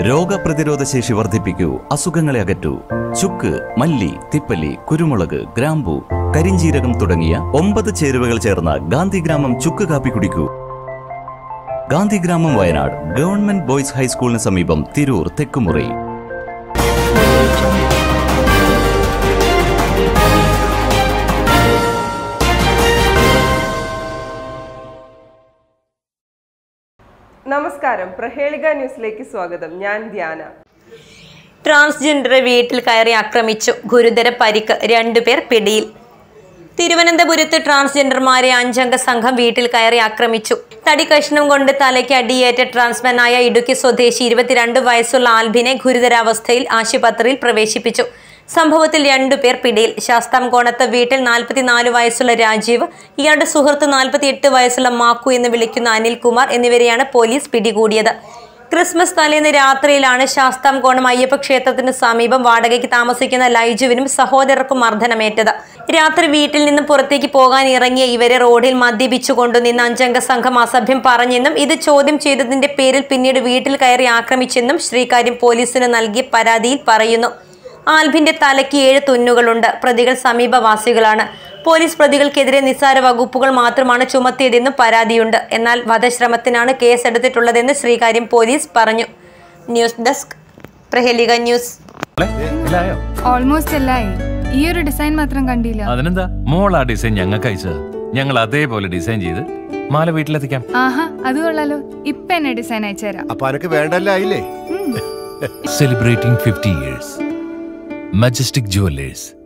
രോഗപ്രതിരോധ ശേഷി വർദ്ധിപ്പിക്കൂ അസുഖങ്ങളെ അകറ്റൂ. ചുക്ക് മല്ലി തിപ്പല്ലി കുരുമുളക് ഗ്രാമ്പു കരിഞ്ചീരകം തുടങ്ങിയ ഒമ്പത് ചേരുവകൾ ചേർന്ന ഗാന്ധിഗ്രാമം ചുക്ക് കാപ്പി കുടിക്കൂ. ഗാന്ധിഗ്രാമം വയനാട് ഗവൺമെന്റ് ബോയ്സ് ഹൈസ്കൂളിന് സമീപം തിരൂർ തെക്കുമുറി. നമസ്കാരം. പ്രഹേളിക ന്യൂസിലേക്ക് സ്വാഗതം. ഞാൻ ധ്യാന. ട്രാൻസ്ജെൻഡറെ വീട്ടിൽ കയറി ആക്രമിച്ചു. ഗുരുതര പരിക്ക്. രണ്ടുപേർ പിടിയിൽ. തിരുവനന്തപുരത്ത് ട്രാൻസ്ജെൻഡർമാരെ അഞ്ചംഗ സംഘം വീട്ടിൽ കയറി ആക്രമിച്ചു. തടി കഷ്ണം കൊണ്ട് തലയ്ക്ക് അടിയേറ്റ ട്രാൻസ്മാനായ ഇടുക്കി സ്വദേശി ഇരുപത്തിരണ്ട് വയസ്സുള്ള ആൽബിനെ ഗുരുതരാവസ്ഥയിൽ ആശുപത്രിയിൽ പ്രവേശിപ്പിച്ചു. സംഭവത്തിൽ രണ്ടുപേർ പിടിയിൽ. ശാസ്താംകോണത്ത് വീട്ടിൽ നാൽപ്പത്തിനാല് വയസ്സുള്ള രാജീവ് ഇയാളുടെ സുഹൃത്ത് നാൽപ്പത്തിയെട്ട് വയസ്സുള്ള മാക്കു എന്ന് വിളിക്കുന്ന അനിൽകുമാർ എന്നിവരെയാണ് പോലീസ് പിടികൂടിയത്. ക്രിസ്മസ് തലേന്ന് രാത്രിയിലാണ് ശാസ്താംകോണം അയ്യപ്പ ക്ഷേത്രത്തിന് സമീപം വാടകയ്ക്ക് താമസിക്കുന്ന ലൈജുവിനും സഹോദരർക്കും മർദ്ദനമേറ്റത്. രാത്രി വീട്ടിൽ നിന്നും പുറത്തേക്ക് പോകാൻ ഇറങ്ങിയ ഇവരെ റോഡിൽ മദ്യപിച്ചു കൊണ്ടുനിന്ന് അഞ്ചംഗ സംഘം അസഭ്യം പറഞ്ഞെന്നും ഇത് ചോദ്യം ചെയ്തതിന്റെ പേരിൽ പിന്നീട് വീട്ടിൽ കയറി ആക്രമിച്ചെന്നും ശ്രീകാര്യം പോലീസിന് നൽകിയ പരാതിയിൽ പറയുന്നു. ആൽബിന്റെ തലയ്ക്ക് ഏഴ് തുന്നുകളുണ്ട്. പ്രതികൾ സമീപവാസികളാണ്. പോലീസ് പ്രതികൾക്കെതിരെ നിസ്സാര വകുപ്പുകൾ മാത്രമാണ് ചുമത്തിയതെന്നും പരാതിയുണ്ട്. എന്നാൽ വധശ്രമത്തിനാണ് കേസെടുത്തിട്ടുള്ളതെന്ന് ശ്രീകാര്യം പോലീസ് പറഞ്ഞു. News desk Prahelika news. Almost എല്ലായി. ഈ ഒരു ഡിസൈൻ മാത്രം കണ്ടില്ല. അതിനെന്താ? മോൾ ആ ഡിസൈൻ ഞങ്ങൾക്ക് അയച്ചത്. ഞങ്ങൾ അതേപോലെ ഡിസൈൻ ചെയ്ത് മാല വീട്ടിലെത്തിക്കാം. ആഹാ അത് കൊള്ളാലോ. ഇപ്പൊ എന്നെ ഡിസൈൻ അയച്ചുതരാം. അപ്പൊ അനക്ക് വേണ്ടല്ലേ celebrating fifty years Majestic Jewelers.